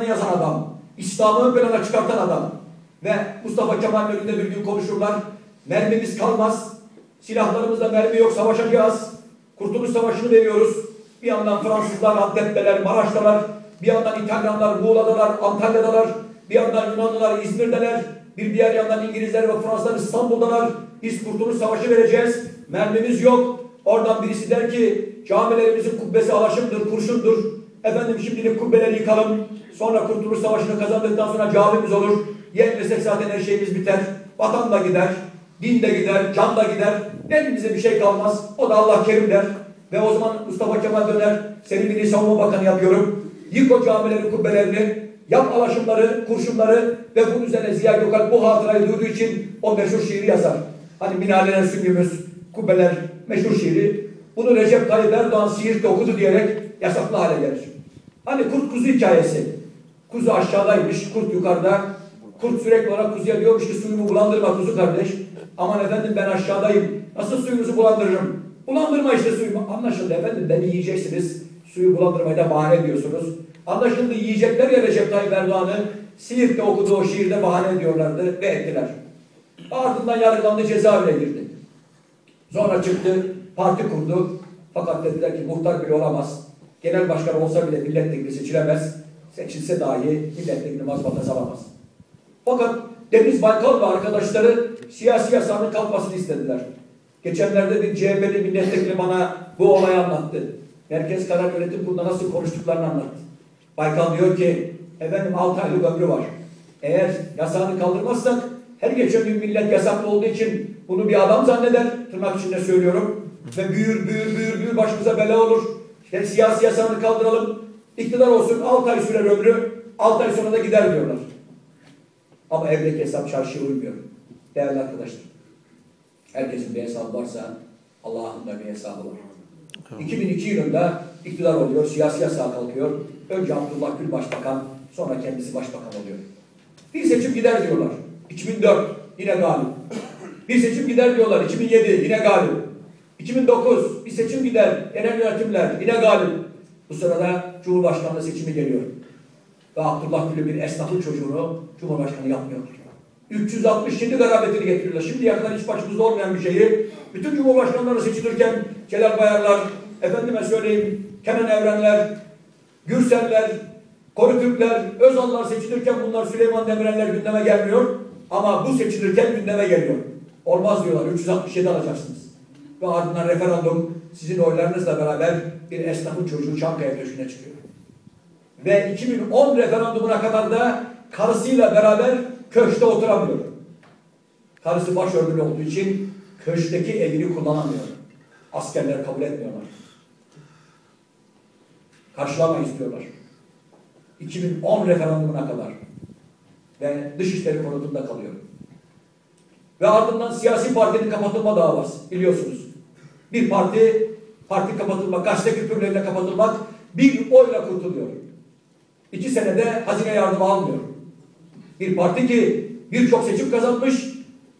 yazılarını yazan adam, İslam'ı ön plana çıkartan adam ve Mustafa Kemal'in önünde bir gün konuşurlar. Mermimiz kalmaz, silahlarımızda mermi yok, savaşacağız. Kurtuluş Savaşı'nı veriyoruz. Bir yandan Fransızlar Antep'teler, Maraş'talar, bir yandan İtalyanlar Muğla'dalar, Antalya'dalar, bir yandan Yunanlılar İzmir'deler, bir diğer yandan İngilizler ve Fransızlar İstanbul'dalar. Biz Kurtuluş Savaşı vereceğiz. Mermimiz yok. Oradan birisi der ki camilerimizin kubbesi alaşımdır, kurşundur. Efendim şimdilik kubbeleri yıkalım. Sonra Kurtuluş Savaşı'nı kazandıktan sonra camimiz olur. Yenmesek zaten her şeyimiz biter. Vatan da gider, din de gider, can da gider. Elimize bir şey kalmaz. O da Allah kerim der. Ve o zaman Mustafa Kemal döner. Seni Milli Savunma Bakanı yapıyorum. Yık o camilerin kubbelerini. Yap alaşımları, kurşunları ve bunun üzerine Ziya Gökalp bu hatırayı duyduğu için o meşhur şiiri yazar. Hani minareler süngümüz, kubbeler meşhur şiiri. Bunu Recep Tayyip Erdoğan Siirt'te okudu diyerek yasaklı hale gelir. Hani kurt kuzu hikayesi. Kuzu aşağıdaymış, kurt yukarıda. Kurt sürekli olarak kuzuya diyormuş ki suyumu bulandırma kuzu kardeş. Aman efendim ben aşağıdayım. Nasıl suyunuzu bulandırırım? Bulandırma işte suyumu. Anlaşıldı efendim beni yiyeceksiniz. Suyu bulandırmayı da bahane ediyorsunuz. Anlaşıldı yiyecekler ya Recep Tayyip Erdoğan'ı Siirt'te okuduğu o şiirde bahane ediyorlardı ve ettiler. Ardından yargılandı cezaevine girdi. Sonra çıktı parti kurdu. Fakat dediler ki muhtar bile olamaz. Genel başkan olsa bile milletvekili seçilemez. Seçilse dahi milletvekili mazbatası alamaz. Fakat Deniz Baykal ve arkadaşları siyasi yasağının kalkmasını istediler. Geçenlerde bir CHP'li milletvekili bana bu olayı anlattı. Merkez Karar Yönetim Kurulu'nda nasıl konuştuklarını anlattı. Baykal diyor ki, efendim 6 aylık ömrü var. Eğer yasağını kaldırmazsak her geçen gün millet yasaklı olduğu için bunu bir adam zanneder, tırnak içinde söylüyorum. Ve büyür, büyür, büyür, büyür başımıza bela olur. İşte siyasi yasağını kaldıralım, iktidar olsun 6 ay sürer ömrü, 6 ay sonra da gider diyorlar. Ama evdeki hesap çarşıya uymuyor. Değerli arkadaşlar. Herkesin bir hesabı varsa Allah'ın da bir hesabı var. 2002 yılında iktidar oluyor, siyasi yasağı kalkıyor. Önce Abdullah Gül başbakan, sonra kendisi başbakan oluyor. Bir seçim gider diyorlar. 2004 yine galip. Bir seçim gider diyorlar. 2007 yine galip. 2009 bir seçim gider. Genel yönetimler yine galip. Bu sırada Cumhurbaşkanlığı seçimi geliyor. Ve Abdullah Gül'ün bir esnafın çocuğunu Cumhurbaşkanı yapmıyor. 367 garabetini getiriyorlar. Şimdiye kadar hiç başımızda olmayan bir şeyi bütün cumhurbaşkanları seçilirken Celal Bayarlar, efendime söyleyeyim Kenan Evrenler, Gürseller, Koru Türkler, Özallar seçilirken bunlar Süleyman Demirel'ler gündeme gelmiyor. Ama bu seçilirken gündeme geliyor. Olmaz diyorlar. 367 alacaksınız. Ve ardından referandum sizin oylarınızla beraber bir esnafın çocuğu Çankaya köşküne çıkıyor. Ve 2010 referandumuna kadar da karısıyla beraber köşkte oturamıyor. Karısı başörtülü olduğu için köşkteki evini kullanamıyor. Askerler kabul etmiyorlar. Karşılama istiyorlar. 2010 referandumuna kadar. Ve Dışişleri konutunda kalıyor. Ve ardından siyasi partinin kapatılma davası biliyorsunuz. Bir parti, parti kapatılmak, gazete küpürleriyle kapatılmak bir oyla kurtuluyor. İki senede hazine yardımı almıyor. Bir parti ki birçok seçim kazanmış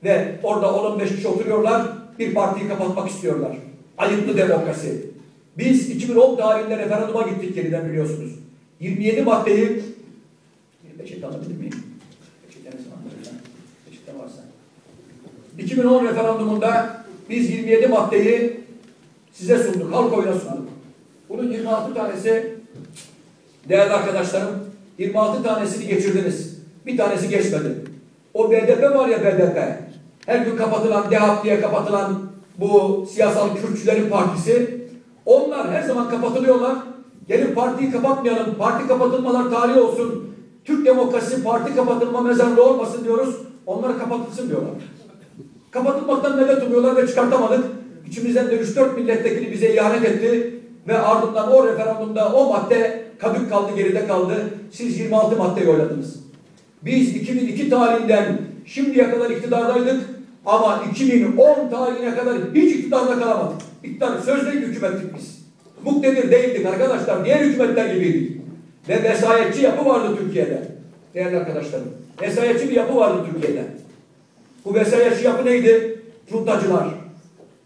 ve orada 10-15 kişi oturuyorlar, bir partiyi kapatmak istiyorlar. Ayıplı demokrasi. Biz 2010 tarihinde referanduma gittik yeniden biliyorsunuz. 27 maddeyi peçete alabilir miyim? Peçete varsa. 2010 referandumunda biz 27 maddeyi size sunduk, halk oyuna sunduk. Bunun 26 tanesi değerli arkadaşlarım 26 tanesini geçirdiniz. Bir tanesi geçmedi. O BDP var ya BDP. Her gün kapatılan, DEHAP diye kapatılan bu siyasal Kürtçülerin partisi. Onlar her zaman kapatılıyorlar. Gelin partiyi kapatmayalım. Parti kapatılmalar tarih olsun. Türk demokrasi parti kapatılma mezarlığı olmasın diyoruz. Onları kapatılsın diyorlar. Kapatılmaktan medet umuyorlar ve çıkartamadık. İçimizden de 3-4 milletvekili bize ihanet etti. Ve ardından o referandumda o madde kadük kaldı, geride kaldı. Siz 26 maddeyi oyladınız. Biz 2002 tarihinden şimdiye kadar iktidardaydık ama 2010 tarihine kadar hiç iktidarda kalamadık. İktidar sözde hükümettik biz. Muktedir değildik arkadaşlar. Diğer hükümetler gibiydik. Ve vesayetçi yapı vardı Türkiye'de. Değerli arkadaşlarım. Vesayetçi bir yapı vardı Türkiye'de. Bu vesayetçi yapı neydi? Cuntacılar.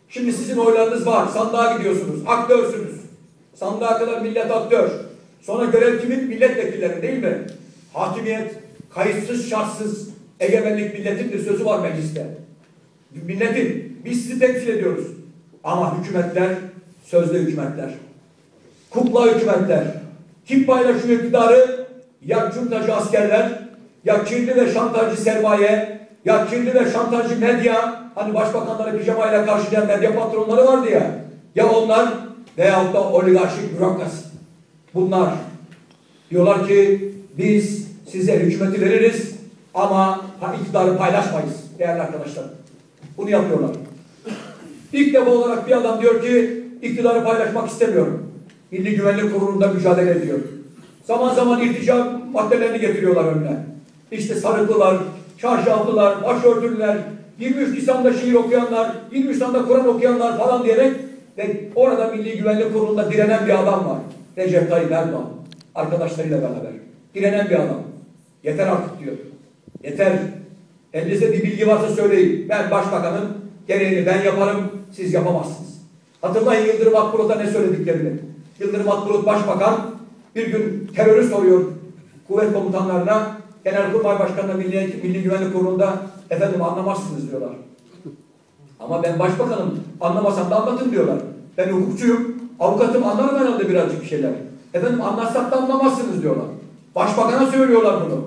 Şimdi sizin oylarınız var. Sandığa gidiyorsunuz. Aktörsünüz. Sandığa kadar millet aktör. Sonra görev kimin? Milletvekilleri değil mi? hakimiyet, kayıtsız şartsız egemenlik milletin bir sözü var mecliste. Milletin, biz sizi temsil ediyoruz. Ama hükümetler, sözde hükümetler. Kukla hükümetler. Kim paylaşıyor iktidarı? Ya cuntacı askerler, ya kirli ve şantajcı sermaye, ya kirli ve şantajcı medya, hani başbakanları pijamayla karşılayan medya patronları vardı ya, ya onlar veyahut da oligarşik bürokrasi. Bunlar diyorlar ki biz size hükümeti veririz ama iktidarı paylaşmayız değerli arkadaşlar. Bunu yapıyorlar. İlk defa olarak bir adam diyor ki iktidarı paylaşmak istemiyorum. Milli Güvenlik Kurulu'nda mücadele ediyor. Zaman zaman irtica maddelerini getiriyorlar önüne. İşte sarıklılar, çarşaflılar, başörtülüler, 23 Nisan'da şiir okuyanlar, 23 Nisan'da Kur'an okuyanlar falan diyerek ve orada Milli Güvenlik Kurulu'nda direnen bir adam var. Recep Tayyip Erdoğan. Arkadaşlarıyla beraber. Direnen bir adam. Yeter artık diyor. Yeter. Elinizde bir bilgi varsa söyleyin. Ben başbakanım. Gereğini ben yaparım. Siz yapamazsınız. Hatırlayın Yıldırım Akbulut'a ne söylediklerini. Yıldırım Akbulut başbakan bir gün terörü soruyor kuvvet komutanlarına. Genelkurmay Başkanı'na Milli, Milli Güvenlik Kurulu'nda efendim anlamazsınız diyorlar. Ama ben başbakanım anlamasam da anlatın diyorlar. Ben hukukçuyum. Avukatım anlarım herhalde birazcık bir şeyler. Efendim anlatsak da anlamazsınız diyorlar. Başbakana söylüyorlar bunu.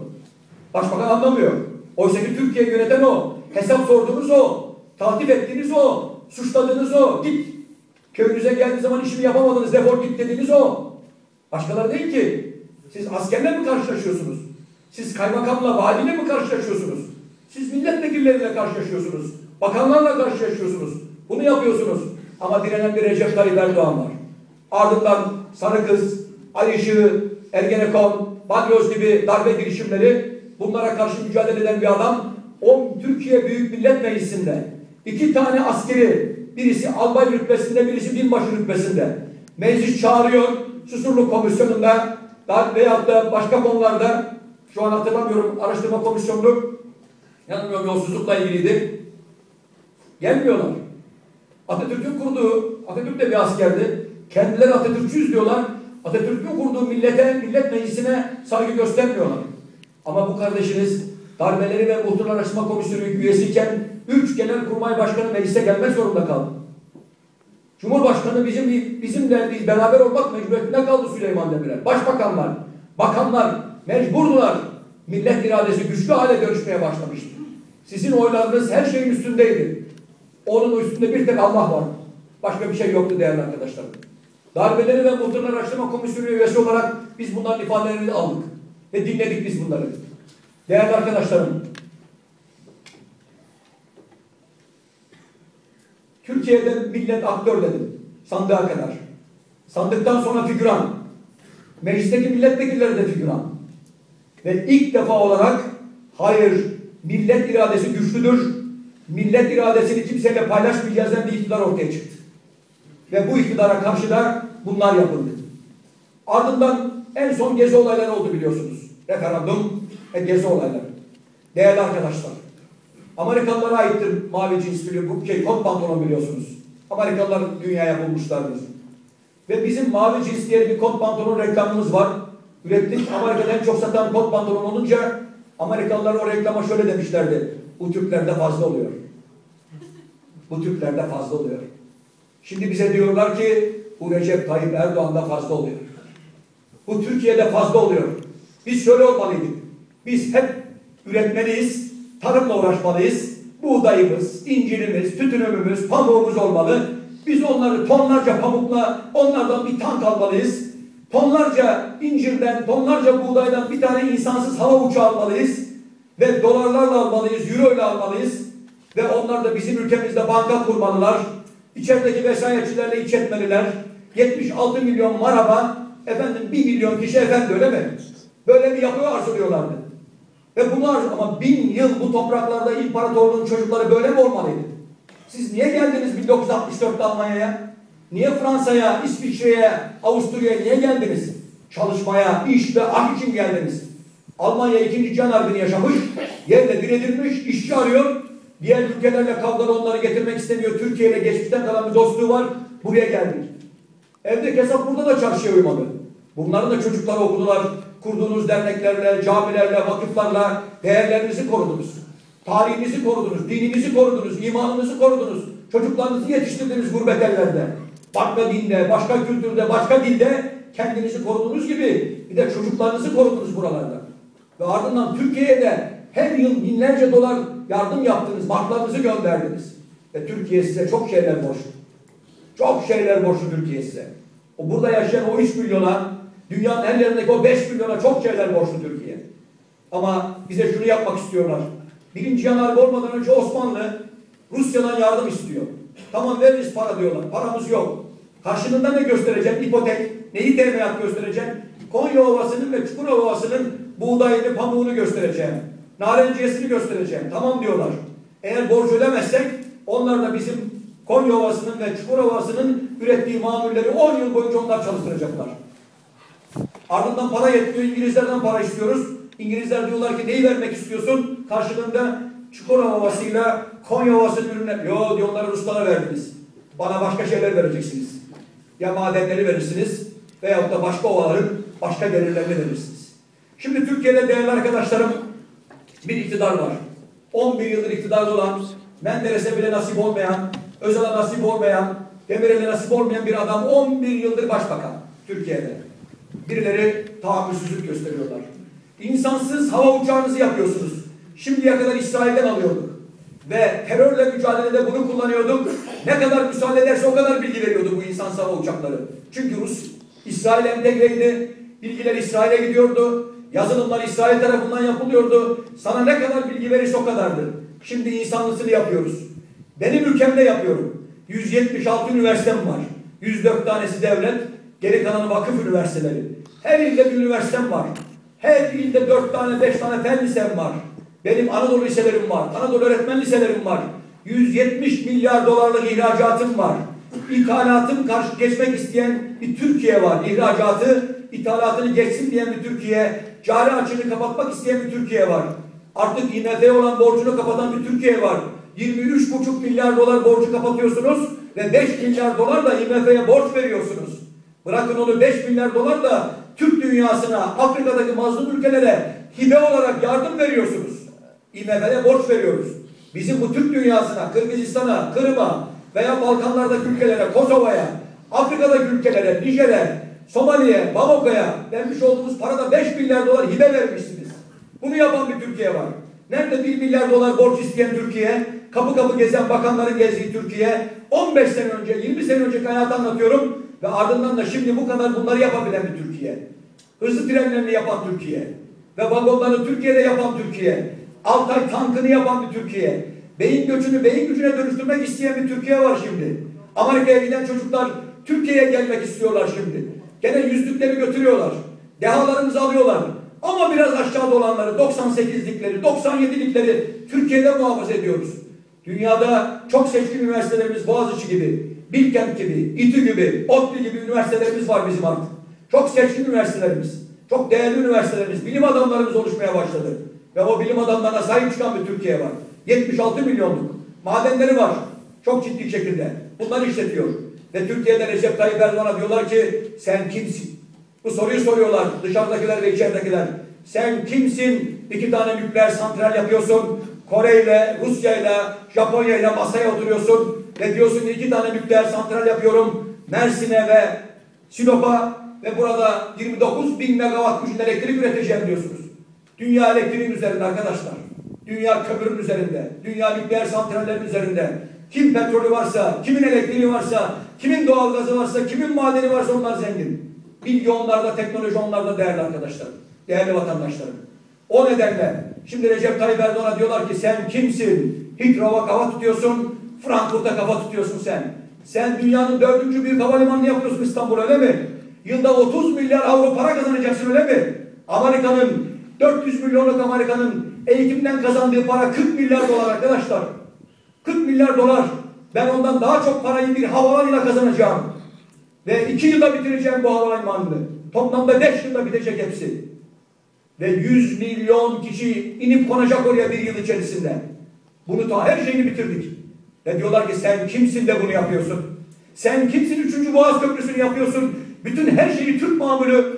Başbakan anlamıyor. Oysa ki Türkiye yöneten o. Hesap sorduğunuz o. Takip ettiğiniz o. Suçladığınız o. Git. Köyünüze geldiği zaman işimi yapamadınız. Defol git dediğiniz o. Başkaları değil ki. Siz askerle mi karşılaşıyorsunuz? Siz kaymakamla, valiyle mi karşılaşıyorsunuz? Siz milletvekilleriyle karşılaşıyorsunuz. Bakanlarla karşılaşıyorsunuz. Bunu yapıyorsunuz. Ama direnen bir Recep Tayyip Erdoğan var. Ardından Sarı Kız, Ay Işığı, Ergenekon, Balyoz gibi darbe girişimleri bunlara karşı mücadele eden bir adam 10 Türkiye Büyük Millet Meclisi'nde iki tane askeri birisi albay rütbesinde birisi binbaşı rütbesinde meclis çağırıyor susurluk komisyonunda veyahut da başka konularda şu an hatırlamıyorum araştırma komisyonu yanılmıyorum yolsuzlukla ilgiliydi. Gelmiyorlar. Atatürk'ün kurduğu, Atatürk de bir askerdi. Kendileri Atatürkçüyüz diyorlar. Atatürk'ün kurduğu millete, millet meclisine saygı göstermiyorlar. Ama bu kardeşiniz darbeleri ve muhtar araştırma komisyonu üyesiyken üç genel kurmay başkanı meclise gelmek zorunda kaldı. Cumhurbaşkanı bizim bizimle biz beraber olmak mecburiyetinde kaldı Süleyman Demirel. Başbakanlar, bakanlar mecburdular. Millet iradesi güçlü hale dönüşmeye başlamıştı. Sizin oylarınız her şeyin üstündeydi. Onun üstünde bir tek Allah var. Başka bir şey yoktu değerli arkadaşlar. Darbeleri ve muhtarlar araştırma komisyonu üyesi olarak biz bunların ifadelerini aldık. Ve dinledik biz bunları. Değerli arkadaşlarım, Türkiye'de millet aktör dedim. Sandığa kadar. Sandıktan sonra figüran. Meclisteki milletvekilleri de figüran. Ve ilk defa olarak hayır millet iradesi güçlüdür. Millet iradesini kimseyle paylaşmayacağız bir iktidar ortaya çıktı. Ve bu iktidara karşı da bunlar yapıldı. Ardından en son gezi olayları oldu biliyorsunuz. Referandum ve gezi olayları. Değerli arkadaşlar, Amerikalılara aittir mavi cins bu şey kot pantolon biliyorsunuz. Amerikalılar dünyaya bulmuşlardır. Ve bizim mavi cins diye bir kot pantolon reklamımız var. Ürettik. Amerika'da en çok satan kot pantolon olunca Amerikalılar o reklama şöyle demişlerdi. Bu Türklerde fazla oluyor. Bu Türklerde fazla oluyor. Şimdi bize diyorlar ki bu Recep Tayyip Erdoğan'da fazla oluyor. Bu Türkiye'de fazla oluyor. Biz şöyle olmalıydık. Biz hep üretmeliyiz, tarımla uğraşmalıyız. Buğdayımız, incirimiz, tütünümümüz, pamuğumuz olmalı. Biz onları tonlarca pamukla, onlardan bir tank almalıyız. Tonlarca incirden, tonlarca buğdaydan bir tane insansız hava uçağı almalıyız. Ve dolarlarla almalıyız, euro ile almalıyız. Ve onlar da bizim ülkemizde banka kurmalılar. İçerideki vesayetçilerle iç etmeliler. 76 milyon maraba, efendim 1 milyon kişi efendi öyle mi? Böyle bir yapı arzuluyorlardı. Ve bunlar ama bin yıl bu topraklarda imparatorluğun çocukları böyle mi olmalıydı? Siz niye geldiniz 1964'te Almanya'ya? Niye Fransa'ya, İsviçre'ye, Avusturya'ya niye geldiniz? Çalışmaya, iş ve aşk için geldiniz. Almanya ikinci can harbini yaşamış, yerle bir edilmiş, işçi arıyor. Diğer ülkelerle kavgalı onları getirmek istemiyor. Türkiye ile geçmişten kalan bir dostluğu var. Buraya geldik. Evde hesap burada da çarşıya uymadı. Bunların da çocukları okudular. kurduğunuz derneklerle, camilerle, vakıflarla değerlerinizi korudunuz. Tarihinizi korudunuz, dininizi korudunuz, imanınızı korudunuz. Çocuklarınızı yetiştirdiniz gurbet ellerde. Başka dinde, başka kültürde, başka dilde kendinizi koruduğunuz gibi bir de çocuklarınızı korudunuz buralarda. Ve ardından Türkiye'ye her yıl binlerce dolar yardım yaptınız, marklarınızı gönderdiniz. Ve Türkiye size çok şeyler borçlu. Çok şeyler borçlu Türkiye size. O burada yaşayan o 3 milyona, dünyanın her yerindeki o 5 milyona çok şeyler borçlu Türkiye. Ama bize şunu yapmak istiyorlar. Birinci Cihan olmadan önce Osmanlı Rusya'dan yardım istiyor. Tamam veririz para diyorlar. Paramız yok. Karşılığında ne göstereceğim? İpotek. Neyi teminat göstereceğim? Konya Ovası'nın ve Çukurova Ovası'nın buğdayını, pamuğunu göstereceğim. Narenciyesini göstereceğim. Tamam diyorlar. Eğer borç ödemezsek onlar da bizim Konya Ovası'nın ve Çukurova Ovası'nın ürettiği mamulleri 10 yıl boyunca onlar çalıştıracaklar. Ardından para yetmiyor. İngilizlerden para istiyoruz. İngilizler diyorlar ki neyi vermek istiyorsun? Karşılığında Çukurova Ovası'yla Konya Ovası'nın ürünler. Yo diyor onları Ruslara verdiniz. Bana başka şeyler vereceksiniz. Ya madenleri verirsiniz veyahut da başka ovaların başka gelirlerini verirsiniz. Şimdi Türkiye'de değerli arkadaşlarım bir iktidar var. 11 yıldır iktidarda olan, Menderes'e bile nasip olmayan, Özal'a nasip olmayan, Demirel'e nasip olmayan bir adam 11 yıldır başbakan Türkiye'de. Birileri tahammülsüzlük gösteriyorlar. İnsansız hava uçağınızı yapıyorsunuz. Şimdiye kadar İsrail'den alıyorduk. Ve terörle mücadelede bunu kullanıyorduk. Ne kadar müsaade ederse o kadar bilgi veriyordu bu insansız hava uçakları. Çünkü Rus İsrail entegreydi. Bilgiler İsrail'e gidiyordu. Yazılımlar İsrail tarafından yapılıyordu. Sana ne kadar bilgi verirse o kadardı. Şimdi insanlısını yapıyoruz. Benim ülkemde yapıyorum. 176 üniversitem var. 104 tanesi devlet, geri kalanı vakıf üniversiteleri. Her ilde bir üniversitem var. Her ilde 4 tane, 5 tane fen lisem var. Benim Anadolu liselerim var. Anadolu öğretmen liselerim var. 170 milyar dolarlık ihracatım var. İthalatım karşı geçmek isteyen bir Türkiye var. İhracatı, ithalatını geçsin diyen bir Türkiye, cari açığını kapatmak isteyen bir Türkiye var. Artık IMF'ye olan borcunu kapatan bir Türkiye var. 23,5 milyar dolar borcu kapatıyorsunuz ve 5 milyar dolar da IMF'ye borç veriyorsunuz. Bırakın onu 5 milyar dolar da Türk dünyasına, Afrika'daki mazlum ülkelere hibe olarak yardım veriyorsunuz. IMF'ye borç veriyoruz. Bizim bu Türk dünyasına, Kırgızistan'a, Kırım'a veya Balkanlardaki ülkelere, Kosova'ya, Afrika'daki ülkelere, Nijer'e, Somali'ye, Bamoka'ya vermiş olduğumuz parada 5 milyar dolar hibe vermişsiniz. Bunu yapan bir Türkiye var. Nerede 1 milyar dolar borç isteyen Türkiye, kapı kapı gezen bakanların gezdiği Türkiye, 15 sene önce, 20 sene önceki hayatı anlatıyorum ve ardından da şimdi bu kadar bunları yapabilen bir Türkiye. Hızlı trenlerini yapan Türkiye ve vagonları Türkiye'de yapan Türkiye, Altay tankını yapan bir Türkiye, beyin göçünü beyin gücüne dönüştürmek isteyen bir Türkiye var şimdi. Amerika'ya giden çocuklar Türkiye'ye gelmek istiyorlar şimdi. Gene yüzlükleri götürüyorlar. Dehalarımızı alıyorlar. Ama biraz aşağıda olanları 98'likleri, 97'likleri Türkiye'de muhafaza ediyoruz. Dünyada çok seçkin üniversitelerimiz Boğaziçi gibi, Bilkent gibi, İTÜ gibi, ODTÜ gibi üniversitelerimiz var bizim artık. Çok seçkin üniversitelerimiz, çok değerli üniversitelerimiz, bilim adamlarımız oluşmaya başladı. Ve o bilim adamlarına sahip çıkan bir Türkiye var. 76 milyonluk. Madenleri var. Çok ciddi şekilde. Bunları işletiyor. Ve Türkiye'de Recep Tayyip Erdoğan'a diyorlar ki sen kimsin? Bu soruyu soruyorlar dışarıdakiler ve içeridekiler. Sen kimsin? İki tane nükleer santral yapıyorsun. Kore ile, Rusya ile, Japonya ile masaya oturuyorsun. Ve diyorsun ki iki tane nükleer santral yapıyorum. Mersin'e ve Sinop'a ve burada 29 bin megawatt gücünde elektrik üreteceğim diyorsunuz. Dünya elektriğin üzerinde arkadaşlar. Dünya kömürün üzerinde. Dünya nükleer santrallerin üzerinde. Kim petrolü varsa, kimin elektriği varsa, kimin doğalgazı varsa, kimin madeni varsa onlar zengin. Bilgi onlarda, teknoloji onlarda değerli arkadaşlar. Değerli vatandaşlarım. O nedenle şimdi Recep Tayyip Erdoğan'a diyorlar ki sen kimsin? Hitrov'a kafa tutuyorsun, Frankfurt'a kafa tutuyorsun sen. Sen dünyanın dördüncü büyük havalimanını yapıyorsun İstanbul öyle mi? Yılda 30 milyar avro para kazanacaksın öyle mi? Amerika'nın 400 milyonluk Amerika'nın eğitimden kazandığı para 40 milyar dolar arkadaşlar. 40 milyar dolar. Ben ondan daha çok parayı bir havalanıyla kazanacağım. Ve iki yılda bitireceğim bu havalimanını. Toplamda beş yılda bitecek hepsi. Ve 100 milyon kişi inip konacak oraya bir yıl içerisinde. Bunu ta her şeyini bitirdik. Ve diyorlar ki sen kimsin de bunu yapıyorsun? Sen kimsin üçüncü Boğaz Köprüsü'nü yapıyorsun? Bütün her şeyi Türk mamülü,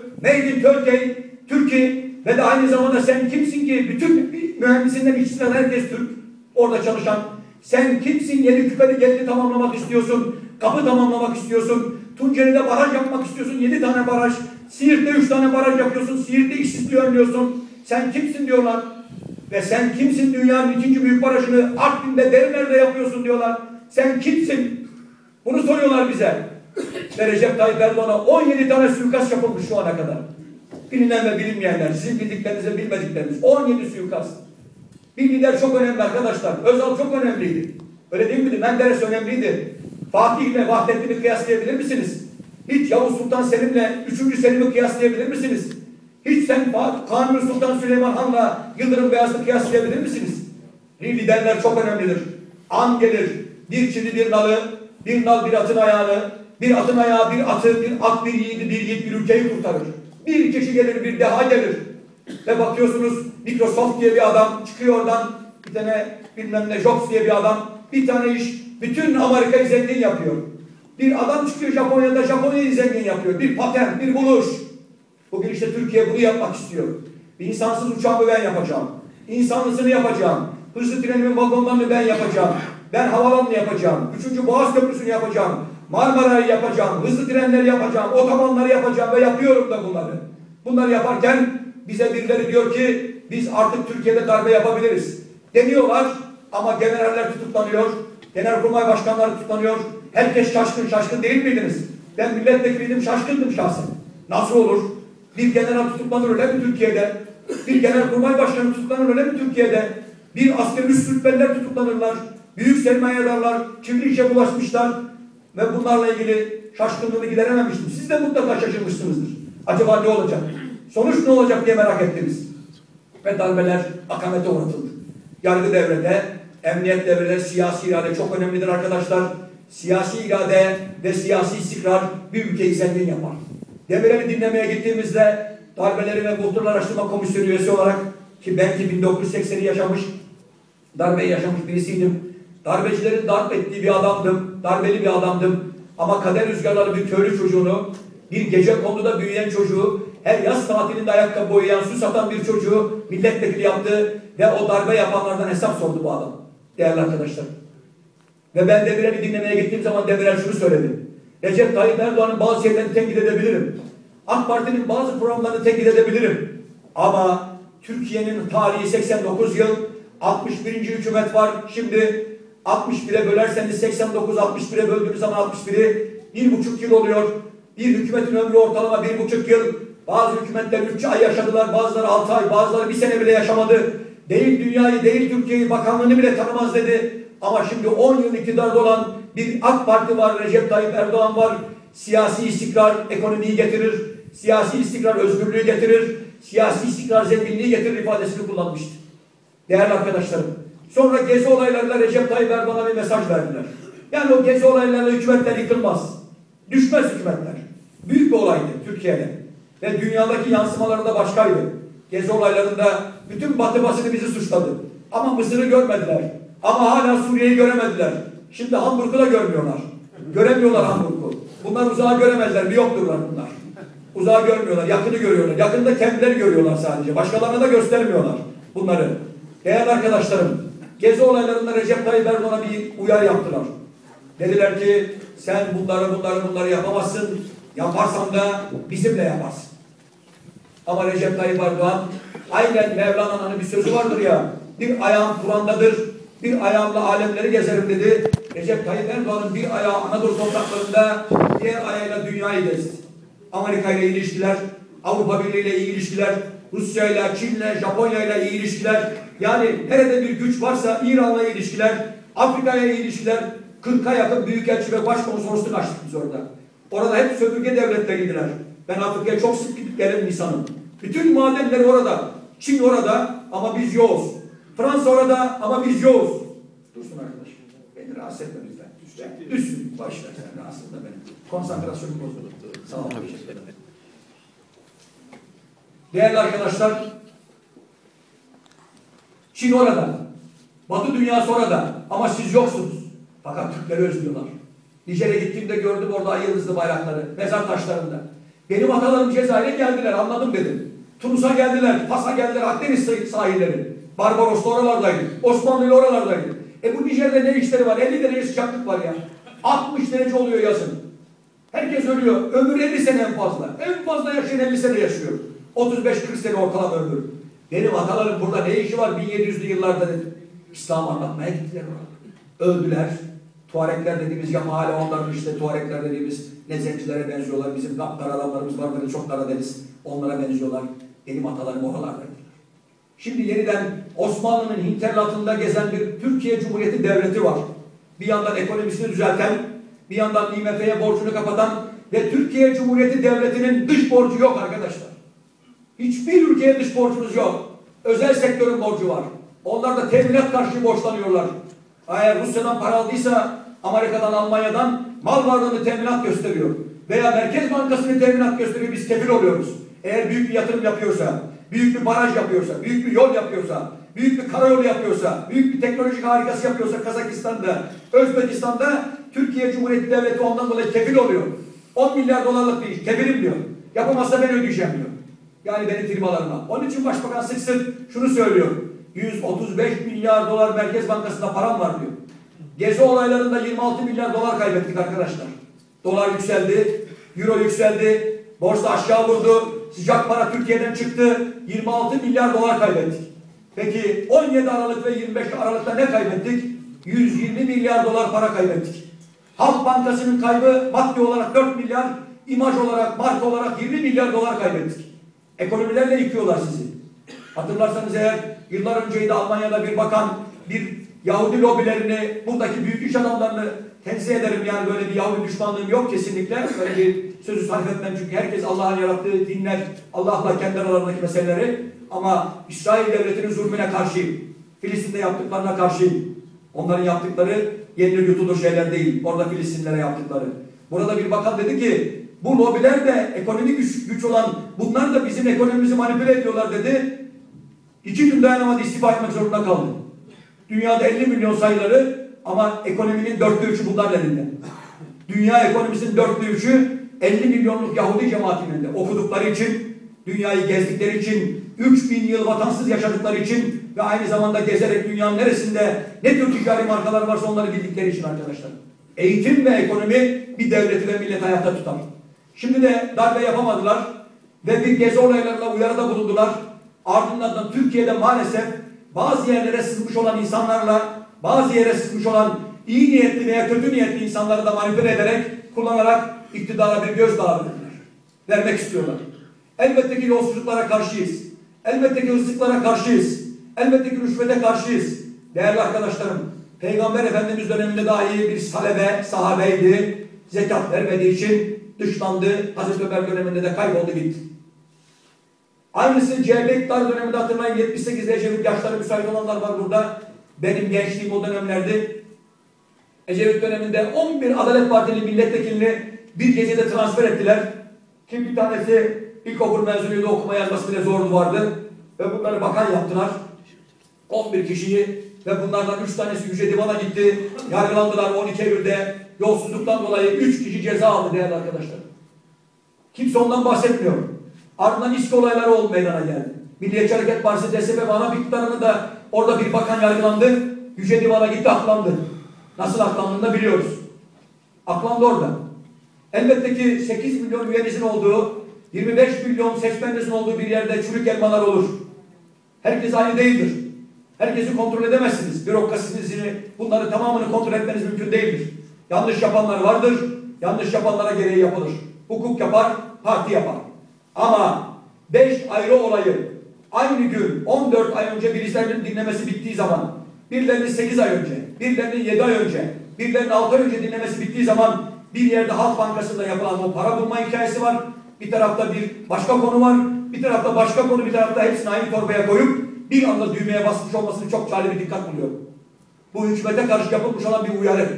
Turkey, Türkiye ki ve de aynı zamanda sen kimsin ki bütün mühendisinden işçisinden herkes Türk orada çalışan. Sen kimsin yeni küpeli geldi tamamlamak istiyorsun. Kapı tamamlamak istiyorsun. Tunceli'de baraj yapmak istiyorsun. Yedi tane baraj. Siirt'te üç tane baraj yapıyorsun. Siirt'te işsizliği önlüyorsun. Sen kimsin diyorlar. Ve sen kimsin dünyanın ikinci büyük barajını Artvin'de Derimer'de yapıyorsun diyorlar. Sen kimsin? Bunu soruyorlar bize. Ve Recep Tayyip Erdoğan'a 17 tane suikast yapılmış şu ana kadar. Bilinen ve bilinmeyenler, sizin bildiklerinizi bilmedikleriniz. 17 suikast. Bir lider çok önemli arkadaşlar. Özal çok önemliydi. Öyle değil miydi? Menderes önemliydi. Fatih ile Vahdettin'i kıyaslayabilir misiniz? Hiç Yavuz Sultan Selim'le 3. Selim'i kıyaslayabilir misiniz? Hiç sen Kanuni Sultan Süleyman Han'la Yıldırım Beyazıt'ı kıyaslayabilir misiniz? Liderler çok önemlidir. An gelir. Bir çili bir nalı, bir nal bir atın ayağını, bir atın ayağı bir atı, bir at bir yiğidi, bir yiğit bir ülkeyi kurtarır. Bir kişi gelir, bir deha gelir. Ve bakıyorsunuz Microsoft diye bir adam çıkıyor oradan bir tane bilmem ne Jobs diye bir adam bir tane iş bütün Amerika'yı zengin yapıyor. Bir adam çıkıyor Japonya'da Japonya'yı zengin yapıyor. Bir patent, bir buluş. Bugün işte Türkiye bunu yapmak istiyor. Bir insansız uçağımı ben yapacağım. İnsanlısını yapacağım. Hızlı trenimin vagonlarını ben yapacağım. Ben havalanını yapacağım. Üçüncü Boğaz Köprüsü'nü yapacağım. Marmara'yı yapacağım. Hızlı trenleri yapacağım. Otobanları yapacağım ve yapıyorum da bunları. Bunları yaparken bize birileri diyor ki biz artık Türkiye'de darbe yapabiliriz. Deniyorlar ama generaller tutuklanıyor. Genelkurmay başkanları tutuklanıyor. Herkes şaşkın şaşkın değil miydiniz? Ben milletvekiliydim şaşkındım şahsen. Nasıl olur? Bir general tutuklanır öyle mi Türkiye'de? Bir genelkurmay başkanı tutuklanır öyle mi Türkiye'de? Bir asker üst tutuklanırlar. Büyük sermayedarlar kirli işe bulaşmışlar. Ve bunlarla ilgili şaşkınlığını giderememiştim. Siz de mutlaka şaşırmışsınızdır. Acaba ne olacak? Sonuç ne olacak diye merak ettiniz. Ve darbeler akamete uğratıldı. Yargı devrede, emniyet devrede, siyasi irade çok önemlidir arkadaşlar. Siyasi irade ve siyasi istikrar bir ülkeyi zengin yapar. Demirel'i dinlemeye gittiğimizde darbeleri ve Muhturlar Araştırma Komisyonu üyesi olarak ki belki 1980'i yaşamış, darbeyi yaşamış birisiydim. Darbecilerin darp ettiği bir adamdım, darbeli bir adamdım. Ama kader rüzgarları bir köylü çocuğunu, bir gece konuda büyüyen çocuğu, her yaz tatilinde ayakkabı boyayan, su satan bir çocuğu milletvekili yaptı ve o darbe yapanlardan hesap sordu bu adam. Değerli arkadaşlar. Ve ben Demirel'i dinlemeye gittiğim zaman Demirel şunu söyledi. Recep Tayyip Erdoğan'ın bazı şeylerini tenkit edebilirim. AK Parti'nin bazı programlarını tenkit edebilirim. Ama Türkiye'nin tarihi 89 yıl, 61. hükümet var. Şimdi 61'e bölerseniz 89, 61'e böldüğünüz zaman 61'i bir buçuk yıl oluyor. Bir hükümetin ömrü ortalama bir buçuk yıl. Bazı hükümetler üç ay yaşadılar, bazıları altı ay, bazıları bir sene bile yaşamadı. Değil dünyayı, değil Türkiye'yi, bakanlığını bile tanımaz dedi. Ama şimdi 10 yıl iktidarda olan bir AK Parti var, Recep Tayyip Erdoğan var. Siyasi istikrar ekonomiyi getirir. Siyasi istikrar özgürlüğü getirir. Siyasi istikrar zenginliği getirir ifadesini kullanmıştı. Değerli arkadaşlarım. Sonra gezi olaylarıyla Recep Tayyip Erdoğan'a bir mesaj verdiler. Yani o gezi olaylarıyla hükümetler yıkılmaz. Düşmez hükümetler. Büyük bir olaydı Türkiye'de. Ve dünyadaki yansımaları da başkaydı. Gezi olaylarında bütün batı basını bizi suçladı. Ama Mısır'ı görmediler. Ama hala Suriye'yi göremediler. Şimdi Hamburg'u da görmüyorlar. Göremiyorlar Hamburg'u. Bunlar uzağı göremezler. Bir yokturlar bunlar. Uzağı görmüyorlar. Yakını görüyorlar. Yakında kendileri görüyorlar sadece. Başkalarına da göstermiyorlar bunları. Değerli arkadaşlarım, Gezi olaylarında Recep Tayyip Erdoğan'a bir uyarı yaptılar. Dediler ki sen bunları bunları bunları yapamazsın. Yaparsan da bizimle yaparsın. Ama Recep Tayyip Erdoğan aynen Mevlana'nın bir sözü vardır ya bir ayağım Kur'an'dadır bir ayağımla alemleri gezerim dedi. Recep Tayyip Erdoğan'ın bir ayağı Anadolu topraklarında diğer ayağıyla dünyayı gezdi. Amerika ile ilişkiler, Avrupa Birliği ile ilişkiler, Rusya ile, Çin ile, Japonya ile ilişkiler, yani nerede bir güç varsa İran'la ilişkiler, Afrika'ya ilişkiler, 40'a yakın büyükelçi ve başkonsolosluk açtık biz orada. Orada hep sömürge devletleriydiler. Ben Afrika'ya çok sık gidip gelen insanım. Bütün madenler orada. Çin orada ama biz yoğuz. Fransa orada ama biz yoğuz. Dursun arkadaş. Beni rahatsız etme lütfen. Düşsün. Başla sen rahatsız etme beni. Konsantrasyonum bozuldu. Sağ olun. Değerli arkadaşlar, Çin orada. Batı dünyası orada. Ama siz yoksunuz. Fakat Türkleri özlüyorlar. Nijer'e gittiğimde gördüm orada ay yıldızlı bayrakları. Mezar taşlarında. Benim atalarım Cezayir'e geldiler anladım dedim. Tunus'a geldiler, Fas'a geldiler, Akdeniz sahilleri. Barbaros da oralardaydı. Osmanlı ile oralardaydı. E bu Nijer'de ne işleri var? 50 derece sıcaklık var ya. 60 derece oluyor yazın. Herkes ölüyor. Ömür 50 sene en fazla. En fazla yaşayan 50 sene yaşıyor. 35-40 sene ortalama ömür. Benim atalarım burada ne işi var 1700'lü yıllarda. İslam anlatmaya gittiler oraya. Öldüler. Tuarekler dediğimiz ya mahalle onların işte Tuarekler dediğimiz ne zencilere benziyorlar. Bizim kara adamlarımız var böyle çok Karadeniz. Onlara benziyorlar. Benim atalarım oralardaydı. Şimdi yeniden Osmanlı'nın hinterlatında gezen bir Türkiye Cumhuriyeti Devleti var. Bir yandan ekonomisini düzelten, bir yandan IMF'ye borcunu kapatan ve Türkiye Cumhuriyeti Devleti'nin dış borcu yok arkadaşlar. Hiçbir ülkeye dış borcumuz yok. Özel sektörün borcu var. Onlar da teminat karşı borçlanıyorlar. Eğer Rusya'dan para aldıysa Amerika'dan, Almanya'dan mal varlığını teminat gösteriyor. Veya Merkez Bankası'nı teminat gösteriyor. Biz kefil oluyoruz. Eğer büyük bir yatırım yapıyorsa, büyük bir baraj yapıyorsa, büyük bir yol yapıyorsa, büyük bir karayolu yapıyorsa, büyük bir teknolojik harikası yapıyorsa Kazakistan'da, Özbekistan'da Türkiye Cumhuriyeti Devleti ondan dolayı kefil oluyor. 10 milyar dolarlık bir iş, kefilim diyor. Yapamazsa ben ödeyeceğim diyor. Yani benim firmalarıma. Onun için Başbakan sık şunu söylüyor. 135 milyar dolar Merkez Bankası'nda param var diyor. Gezi olaylarında 26 milyar dolar kaybettik arkadaşlar. Dolar yükseldi, euro yükseldi, borsa aşağı vurdu, sıcak para Türkiye'den çıktı, 26 milyar dolar kaybettik. Peki 17 Aralık ve 25 Aralık'ta ne kaybettik? 120 milyar dolar para kaybettik. Halk Bankası'nın kaybı maddi olarak 4 milyar, imaj olarak, marka olarak 20 milyar dolar kaybettik. Ekonomilerle yıkıyorlar sizi. Hatırlarsanız eğer yıllar önceydi Almanya'da bir bakan bir Yahudi lobilerini, buradaki büyük iş adamlarını tenzih ederim yani böyle bir Yahudi düşmanlığım yok kesinlikle. Böyle bir sözü sarf etmem çünkü herkes Allah'ın yarattığı dinler, Allah'la kendi aralarındaki meseleleri ama İsrail devletinin zulmüne karşı, Filistin'de yaptıklarına karşı, onların yaptıkları yenilir yutulur şeyler değil. Orada Filistinlere yaptıkları. Burada bir bakan dedi ki bu lobiler de ekonomik güç, güç olan bunlar da bizim ekonomimizi manipüle ediyorlar dedi. İki gün dayanamadı istifa etmek zorunda kaldı. Dünyada 50 milyon sayıları ama ekonominin dörtte üçü bunlar elinde. Dünya ekonomisinin dörtte üçü 50 milyonluk Yahudi cemaatinin okudukları için, dünyayı gezdikleri için, 3000 yıl vatansız yaşadıkları için ve aynı zamanda gezerek dünyanın neresinde ne tür ticari markalar varsa onları bildikleri için arkadaşlar. Eğitim ve ekonomi bir devleti ve milleti hayatta tutar. Şimdi de darbe yapamadılar ve bir gezi olaylarla uyarıda bulundular. Ardından da Türkiye'de maalesef bazı yerlere sızmış olan insanlarla, bazı yere sızmış olan iyi niyetli veya kötü niyetli insanları da manipüle ederek, kullanarak iktidara bir gözdağı verdiler. Vermek istiyorlar. Elbette ki yolsuzluklara karşıyız. Elbette ki hırsızlıklara karşıyız. Elbette ki rüşvete karşıyız. Değerli arkadaşlarım, Peygamber Efendimiz döneminde dahi bir salebe, sahabeydi. Zekat vermediği için dışlandı. Hazreti Ömer döneminde de kayboldu gitti. Aynısı CHP iktidar döneminde hatırlayın 78 Ecevit yaşları müsait olanlar var burada. Benim gençliğim o dönemlerdi. Ecevit döneminde 11 Adalet Partili milletvekilini bir gecede transfer ettiler. Kim bir tanesi ilkokul mezunuydu okuma yazması bile zordu vardı. Ve bunları bakan yaptılar. 11 kişiyi ve bunlardan 3 tanesi Yüce Divan'a gitti. Yargılandılar 12 Eylül'de. Yolsuzluktan dolayı 3 kişi ceza aldı değerli arkadaşlar. Kimse ondan bahsetmiyor. Ardından İSK olayları oldu meydana geldi. Milliyetçi Hareket Partisi DSP bana bir da orada bir bakan yargılandı. Yüce Divan'a gitti aklandı. Nasıl aklandığını da biliyoruz. Aklandı orada. Elbette ki 8 milyon üyenizin olduğu, 25 milyon seçmeninizin olduğu bir yerde çürük elmalar olur. Herkes aynı değildir. Herkesi kontrol edemezsiniz. Bürokrasisini, bunları tamamını kontrol etmeniz mümkün değildir. Yanlış yapanlar vardır. Yanlış yapanlara gereği yapılır. Hukuk yapar, parti yapar. Ama beş ayrı olayı aynı gün 14 ay önce birislerinin dinlemesi bittiği zaman birilerinin 8 ay önce, birilerinin 7 ay önce, birilerinin 6 ay önce dinlemesi bittiği zaman bir yerde Halk Bankası'nda yapılan o para bulma hikayesi var. Bir tarafta bir başka konu var. Bir tarafta başka konu, bir tarafta hepsini aynı torbaya koyup bir anda düğmeye basmış olmasını çok çare bir dikkat buluyorum. Bu hükümete karşı yapılmış olan bir uyarı.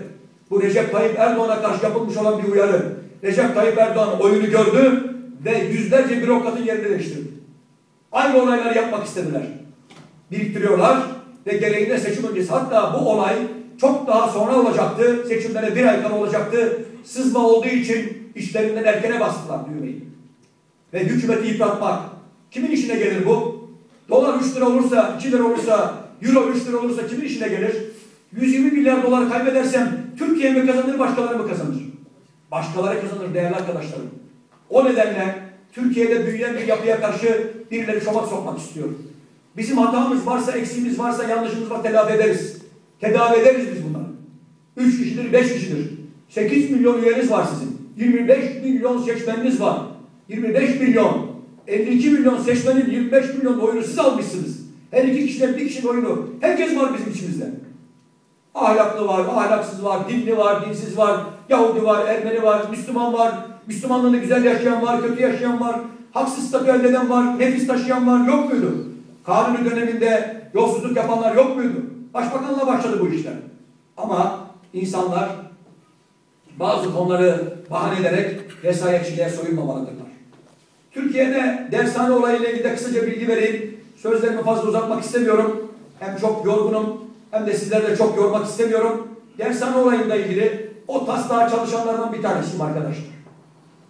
Bu Recep Tayyip Erdoğan'a karşı yapılmış olan bir uyarı. Recep Tayyip Erdoğan oyunu gördü ve yüzlerce bürokratın yerini değiştirdi. Aynı olayları yapmak istediler. Biriktiriyorlar ve gereğinde seçim öncesi. Hatta bu olay çok daha sonra olacaktı. Seçimlere bir ay kala olacaktı. Sızma olduğu için işlerinden erkene bastılar düğmeyi. Ve hükümeti yıpratmak, Kimin işine gelir bu? Dolar 3 lira olursa, 2 lira olursa, euro 3 lira olursa kimin işine gelir? 120 milyar dolar kaybedersem Türkiye mi kazanır, başkaları mı kazanır? Başkaları kazanır değerli arkadaşlarım. O nedenle Türkiye'de büyüyen bir yapıya karşı birileri çomak sokmak istiyor. Bizim hatamız varsa, eksiğimiz varsa, yanlışımız var telafi ederiz. Tedavi ederiz biz bunları. Üç kişidir, beş kişidir. Sekiz milyon üyeniz var sizin. 25 milyon seçmeniniz var. 25 milyon. 52 milyon seçmenin 25 milyon oyunu siz almışsınız. Her iki kişiden bir kişinin oyunu. Herkes var bizim içimizde. Ahlaklı var, ahlaksız var, dinli var, dinsiz var, Yahudi var, Ermeni var, Müslüman var, Müslümanlığını güzel yaşayan var, kötü yaşayan var, haksız statü var, nefis taşıyan var, yok muydu? Kanuni döneminde yolsuzluk yapanlar yok muydu? Başbakanla başladı bu işler. Ama insanlar bazı konuları bahane ederek vesayetçiliğe soyunmamalıdırlar. Türkiye'de dershane olayıyla ilgili de kısaca bilgi vereyim. Sözlerimi fazla uzatmak istemiyorum. Hem çok yorgunum hem de sizleri de çok yormak istemiyorum. Dershane olayıyla ilgili o taslağa çalışanlardan bir tanesiyim arkadaşlar.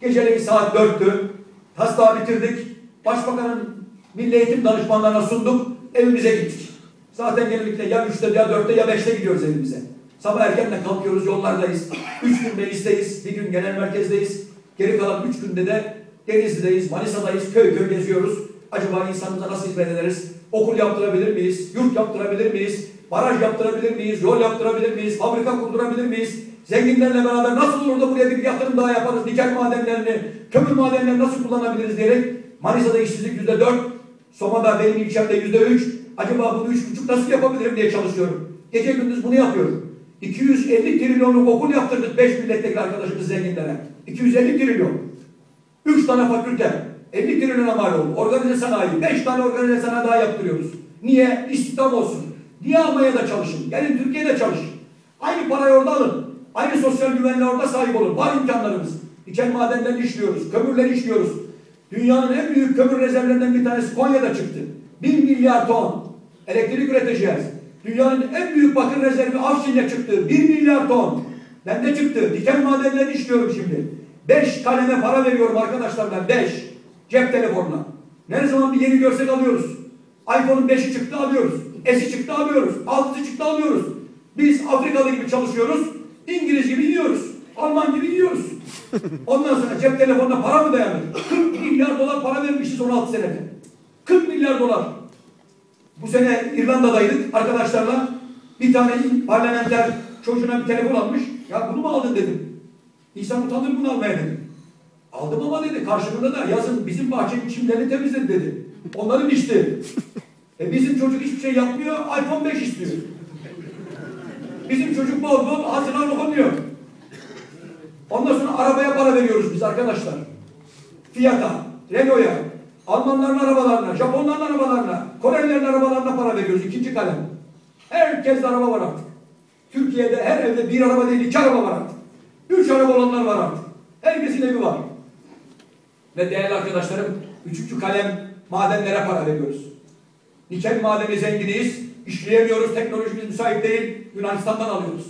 Geceleyin saat dörttü. Taslağı bitirdik. Başbakanın Milli Eğitim danışmanlarına sunduk. Evimize gittik. Zaten genellikle ya üçte ya dörtte ya beşte gidiyoruz evimize. Sabah erkenden kalkıyoruz yollardayız. Üç gün meclisteyiz. Bir gün genel merkezdeyiz. Geri kalan üç günde de Denizli'deyiz, Manisa'dayız. Köy köy geziyoruz. Acaba insanımıza nasıl hizmet ederiz? Okul yaptırabilir miyiz? Yurt yaptırabilir miyiz? Baraj yaptırabilir miyiz? Yol yaptırabilir miyiz? Fabrika kurdurabilir miyiz? Zenginlerle beraber nasıl olur da buraya bir yatırım daha yaparız? Nikel madenlerini, kömür madenlerini nasıl kullanabiliriz diyerek Manisa'da işsizlik yüzde dört, Soma'da benim ilçemde yüzde üç. Acaba bunu üç buçuk nasıl yapabilirim diye çalışıyorum. Gece gündüz bunu yapıyorum. 250 trilyonluk okul yaptırdık 5 milletvekili arkadaşımız zenginlere. 250 trilyon. 3 tane fakülte. 50 trilyona mal oldu. Organize sanayi. 5 tane organize sanayi daha yaptırıyoruz. Niye? İstihdam olsun. Niye Almanya'da çalışın? Gelin Türkiye'de çalışın. Aynı parayı orada alın. Aynı sosyal güvenliğe orada sahip olun. Var imkanlarımız. İçen madenlerini işliyoruz. Kömürleri işliyoruz. Dünyanın en büyük kömür rezervlerinden bir tanesi Konya'da çıktı. 1 milyar ton elektrik üreteceğiz. Dünyanın en büyük bakır rezervi Afşin'de çıktı. 1 milyar ton. Ben de çıktı. Diken madenlerini işliyorum şimdi. 5 kaleme para veriyorum arkadaşlar ben. 5. Cep telefonuna. Ne zaman bir yeni görsek alıyoruz. iPhone'un 5'i çıktı alıyoruz. S'i çıktı alıyoruz. 6'sı çıktı alıyoruz. Biz Afrikalı gibi çalışıyoruz. İngiliz gibi yiyoruz. Alman gibi yiyoruz. Ondan sonra cep telefonuna para mı dayanır? 40 milyar dolar para vermişiz 16 senede. 40 milyar dolar. Bu sene İrlanda'daydık arkadaşlarla. Bir tane parlamenter çocuğuna bir telefon almış. Ya bunu mu aldın dedim. İnsan utanır bunu almaya dedim. Aldım ama dedi karşılığında da yazın bizim bahçenin çimlerini temizledi dedi. Onları biçti. E bizim çocuk hiçbir şey yapmıyor, iPhone 5 istiyor. Bizim çocuk bol bol hazırlar okunuyor. Ondan sonra arabaya para veriyoruz biz arkadaşlar. Fiyata, Renault'a, Almanların arabalarına, Japonların arabalarına, Korelilerin arabalarına para veriyoruz. ikinci kalem. Herkes araba var artık. Türkiye'de her evde bir araba değil iki araba var artık. Üç araba olanlar var artık. Herkesin evi var. Ve değerli arkadaşlarım, üçüncü kalem madenlere para veriyoruz. Nikel madeni zenginiyiz, işleyemiyoruz, teknolojimiz müsait değil, Yunanistan'dan alıyoruz.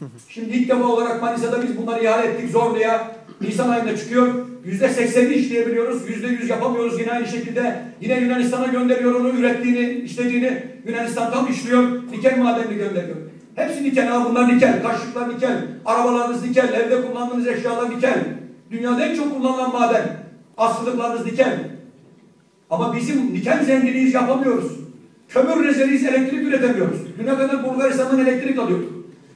Şimdi ilk defa olarak Manisa'da biz bunları ihale ettik Zorlu'ya. Nisan ayında çıkıyor. Yüzde sekseni işleyebiliyoruz. Yüzde yüz yapamıyoruz yine aynı şekilde. Yine Yunanistan'a gönderiyor onu ürettiğini, işlediğini. Yunanistan tam işliyor. Nikel madenini gönderiyor. Hepsi nikel ha bunlar nikel. Kaşıklar nikel. Arabalarınız nikel. Evde kullandığınız eşyalar nikel. Dünyada en çok kullanılan maden. Asırlıklarınız nikel. Ama bizim nikel zenginliğiz yapamıyoruz. Kömür rezerviyiz elektrik üretemiyoruz. Düne kadar Bulgaristan'dan elektrik alıyorduk.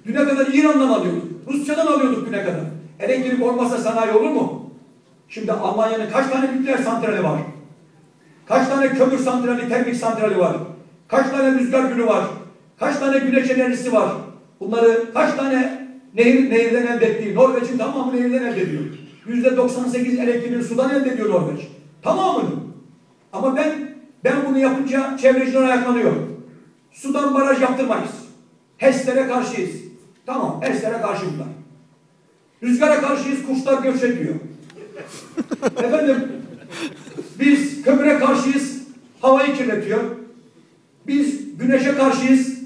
Düne kadar İran'dan alıyorduk. Rusya'dan alıyorduk düne kadar. Elektrik olmazsa sanayi olur mu? Şimdi Almanya'nın kaç tane nükleer santrali var? Kaç tane kömür santrali, termik santrali var? Kaç tane rüzgar gülü var? Kaç tane güneş enerjisi var? Bunları kaç tane nehir, nehirden elde ettiği, Norveç'in tamamı nehirden elde ediyor. Yüzde 98 elektriğini sudan elde ediyor Norveç. Tamamını. Ama ben ben bunu yapınca çevreciler ayaklanıyor. Sudan baraj yaptırmayız. HES'lere karşıyız. Tamam, HES'lere karşı bunlar. Rüzgara karşıyız, kuşlar göç ediyor. Efendim, biz kömüre karşıyız, havayı kirletiyor. Biz güneşe karşıyız,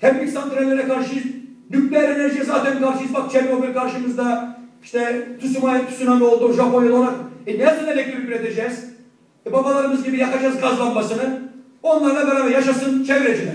termik santrallere karşıyız, nükleer enerjiye zaten karşıyız. Bak Çernobil karşımızda, işte tsunami, tsunami oldu, Japonya'da ona E nasıl elektrik üreteceğiz? E babalarımız gibi yakacağız gaz lambasını. Onlarla beraber yaşasın çevreciler.